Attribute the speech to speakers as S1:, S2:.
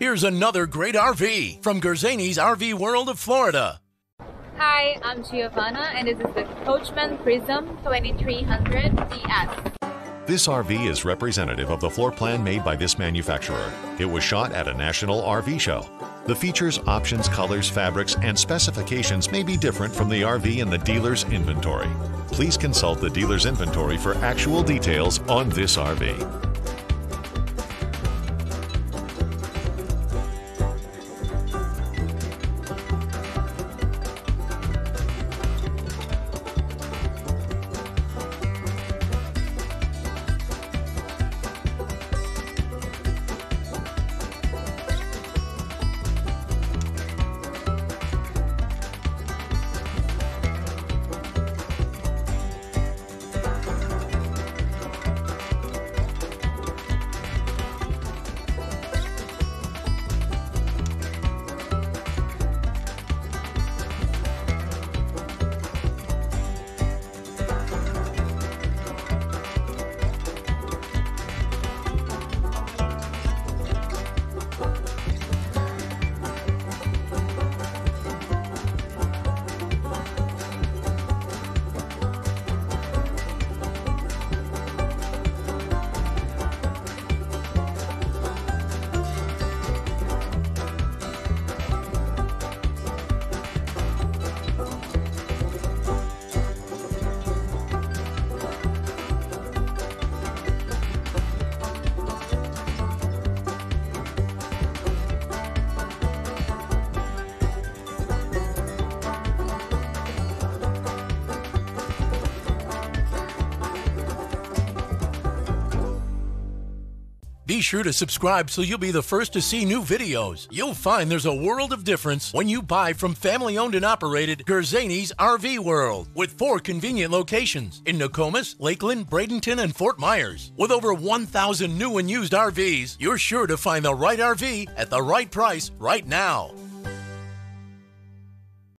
S1: Here's another great RV from Gerzeny's RV World of Florida.
S2: Hi, I'm Giovanna, and this is the Coachmen Prism 2300 DS.
S3: This RV is representative of the floor plan made by this manufacturer. It was shot at a national RV show. The features, options, colors, fabrics, and specifications may be different from the RV in the dealer's inventory. Please consult the dealer's inventory for actual details on this RV.
S1: Be sure to subscribe so you'll be the first to see new videos. You'll find there's a world of difference when you buy from family owned and operated Gerzeny's RV World with four convenient locations in Nokomis, Lakeland, Bradenton, and Fort Myers. With over 1,000 new and used RVs, you're sure to find the right RV at the right price right now.